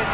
い。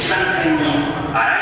expansão para